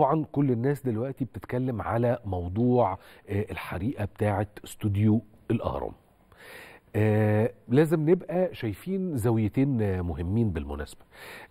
طبعا كل الناس دلوقتي بتتكلم على موضوع آه، الحريقة بتاعه استوديو الأهرام. آه لازم نبقى شايفين زاويتين مهمين بالمناسبة.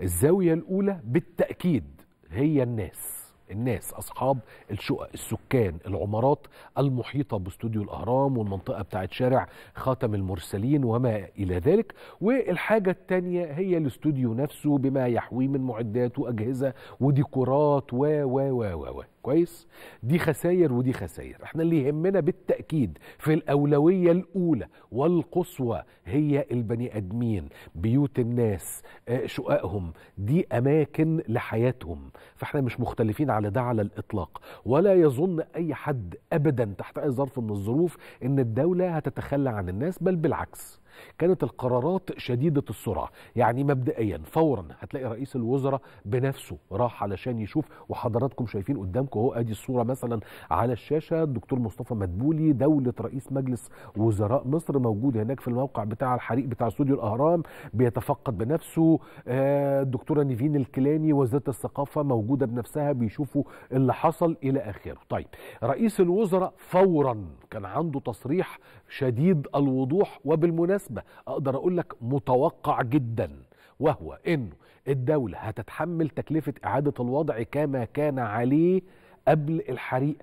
الزاوية الأولى بالتأكيد هي الناس. الناس أصحاب الشقق السكان العمارات المحيطة باستوديو الأهرام والمنطقة بتاعت شارع خاتم المرسلين وما إلى ذلك. والحاجة الثانية هي الاستوديو نفسه بما يحويه من معدات وأجهزة وديكورات و و و و و. كويس؟ دي خسائر ودي خسائر إحنا اللي يهمنا بالتأكيد في الأولوية الأولى والقصوى هي البني آدمين بيوت الناس آه، شققهم. دي أماكن لحياتهم. فإحنا مش مختلفين على ده على الإطلاق. ولا يظن أي حد ابدا تحت أي ظرف من الظروف إن الدولة هتتخلى عن الناس بل بالعكس. كانت القرارات شديدة السرعة يعني مبدئيا فورا هتلاقي رئيس الوزراء بنفسه راح علشان يشوف وحضراتكم شايفين قدامكم اهو ادي الصورة مثلا على الشاشة. الدكتور مصطفى مدبولي دولة رئيس مجلس وزراء مصر موجود هناك في الموقع بتاع الحريق بتاع استوديو الأهرام بيتفقد بنفسه. آه، الدكتورة نيفين الكيلاني وزيرة الثقافة موجودة بنفسها بيشوفوا اللي حصل إلى آخره. طيب رئيس الوزراء فورا كان عنده تصريح شديد الوضوح وبالمناسبة أقدر أقول لك متوقع جدا وهو أنه الدولة هتتحمل تكلفة إعادة الوضع كما كان عليه قبل الحريق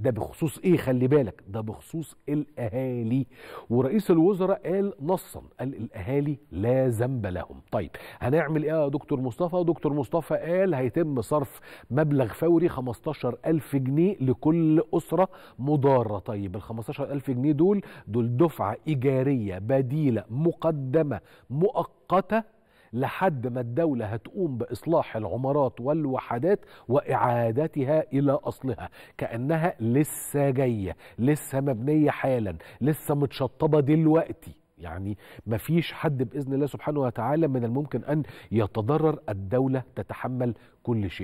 ده بخصوص إيه؟ خلي بالك ده بخصوص الأهالي. ورئيس الوزراء قال نصا قال الأهالي لا ذنب لهم. طيب هنعمل إيه يا دكتور مصطفى؟ دكتور مصطفى قال هيتم صرف مبلغ فوري 15000 جنيه لكل أسرة مضارة. طيب ال 15000 جنيه دول دول دفعة إيجارية بديلة مقدمة مؤقتة لحد ما الدولة هتقوم بإصلاح العمارات والوحدات وإعادتها إلى أصلها كأنها لسه جاية لسه مبنية حالا لسه متشطبة دلوقتي. يعني مفيش حد بإذن الله سبحانه وتعالى من الممكن أن يتضرر الدولة تتحمل كل شيء.